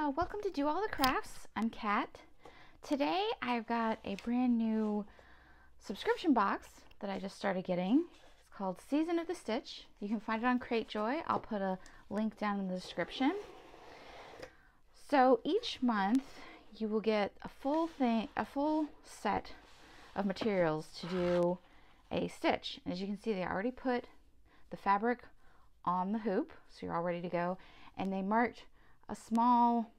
Uh, welcome to Do All the Crafts. I'm Kat. Today I've got a brand new subscription box that I just started getting. It's called Season of the Stitch. You can find it on Cratejoy. I'll put a link down in the description. So each month you will get a full thing, a full set of materials to do a stitch. And as you can see, they already put the fabric on the hoop, so you're all ready to go. And they marked a small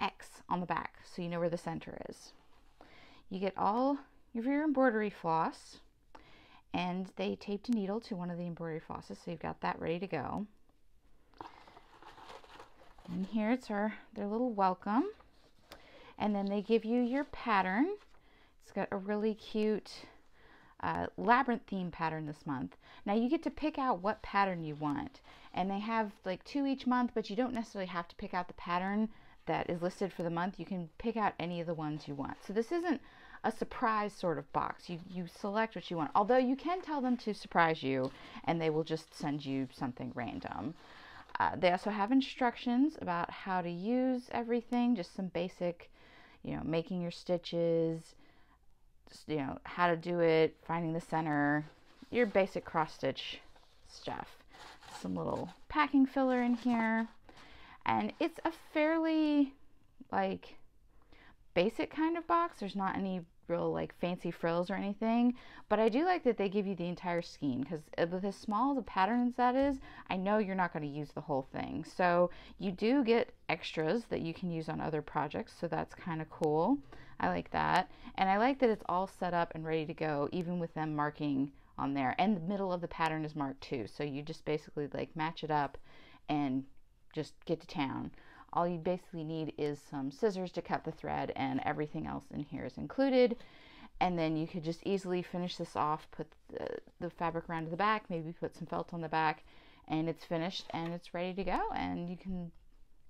X on the back, so you know where the center is. You get all of your embroidery floss, and they taped a needle to one of the embroidery flosses, so you've got that ready to go. And here it's our their little welcome. And then they give you your pattern. It's got a really cute uh, labyrinth theme pattern this month. Now you get to pick out what pattern you want. And they have like two each month, but you don't necessarily have to pick out the pattern that is listed for the month. You can pick out any of the ones you want. So this isn't a surprise sort of box. You, you select what you want. Although you can tell them to surprise you and they will just send you something random. Uh, they also have instructions about how to use everything, just some basic, you know, making your stitches, you know, how to do it, finding the center, your basic cross stitch stuff. Some little packing filler in here. And it's a fairly like basic kind of box. There's not any real like fancy frills or anything, but I do like that they give you the entire skein because uh, with as small the patterns that is, I know you're not going to use the whole thing. So you do get extras that you can use on other projects, so that's kind of cool. I like that. And I like that it's all set up and ready to go, even with them marking on there. And the middle of the pattern is marked too, so you just basically like match it up and just get to town. All you basically need is some scissors to cut the thread and everything else in here is included. And then you could just easily finish this off, put the, the fabric around the back, maybe put some felt on the back, and it's finished and it's ready to go. And you can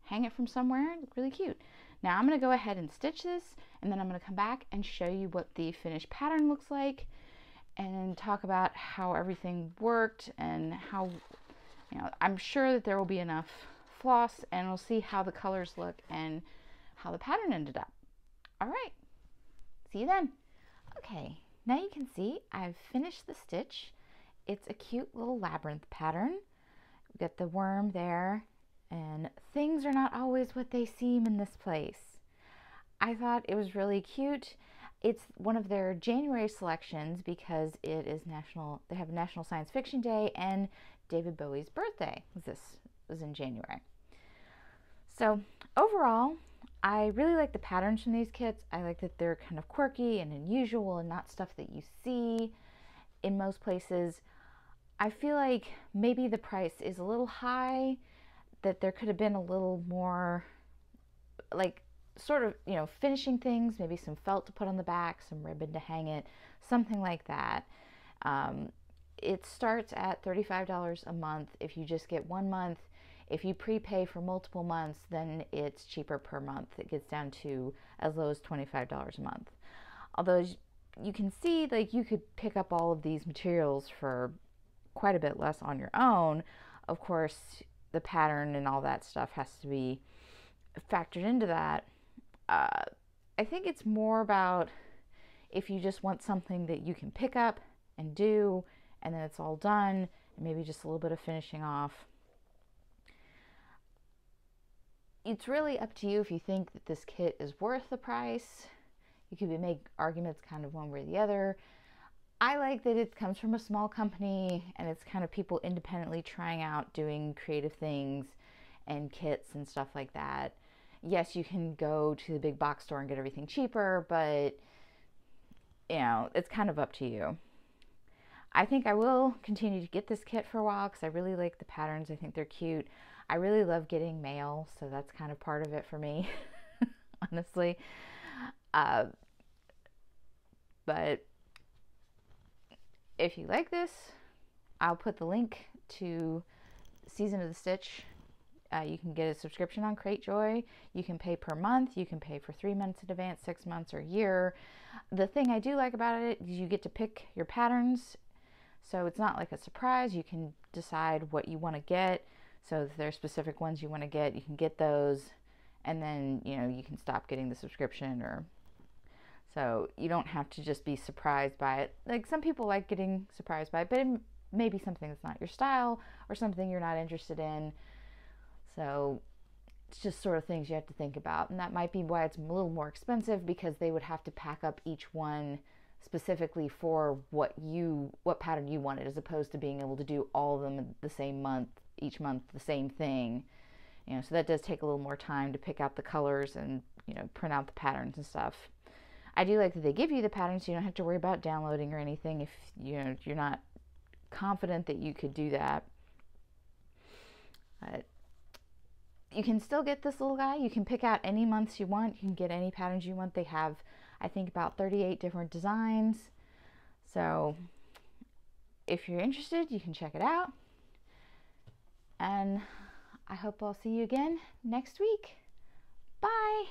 hang it from somewhere, really cute. Now I'm going to go ahead and stitch this, and then I'm going to come back and show you what the finished pattern looks like, and talk about how everything worked and how, you know, I'm sure that there will be enough floss and we'll see how the colors look and how the pattern ended up. All right, see you then. Okay, now you can see I've finished the stitch. It's a cute little labyrinth pattern. We've got the worm there and things are not always what they seem in this place. I thought it was really cute. It's one of their January selections because it is national, they have National Science Fiction Day and David Bowie's birthday. This was in January. So overall, I really like the patterns from these kits. I like that they're kind of quirky and unusual and not stuff that you see in most places. I feel like maybe the price is a little high, that there could have been a little more like sort of, you know, finishing things, maybe some felt to put on the back, some ribbon to hang it, something like that. Um, it starts at $35 a month if you just get one month if you prepay for multiple months, then it's cheaper per month. It gets down to as low as $25 a month. Although you can see, like, you could pick up all of these materials for quite a bit less on your own. Of course, the pattern and all that stuff has to be factored into that. Uh, I think it's more about if you just want something that you can pick up and do, and then it's all done, and maybe just a little bit of finishing off it's really up to you if you think that this kit is worth the price. You could make arguments kind of one way or the other. I like that it comes from a small company and it's kind of people independently trying out doing creative things and kits and stuff like that. Yes, you can go to the big box store and get everything cheaper, but you know, it's kind of up to you. I think I will continue to get this kit for a while because I really like the patterns. I think they're cute. I really love getting mail, so that's kind of part of it for me, honestly. Uh, but if you like this, I'll put the link to Season of the Stitch. Uh, you can get a subscription on Cratejoy. You can pay per month. You can pay for three months in advance, six months, or a year. The thing I do like about it is you get to pick your patterns. So it's not like a surprise. You can decide what you want to get. So if there are specific ones you want to get, you can get those and then, you know, you can stop getting the subscription or so you don't have to just be surprised by it. Like some people like getting surprised by it, but it may be something that's not your style or something you're not interested in. So it's just sort of things you have to think about. And that might be why it's a little more expensive because they would have to pack up each one specifically for what you what pattern you wanted as opposed to being able to do all of them the same month each month the same thing. You know so that does take a little more time to pick out the colors and you know print out the patterns and stuff. I do like that they give you the patterns so you don't have to worry about downloading or anything if you know you're not confident that you could do that. You can still get this little guy. You can pick out any months you want. You can get any patterns you want. They have I think about 38 different designs. So if you're interested, you can check it out. And I hope I'll see you again next week. Bye.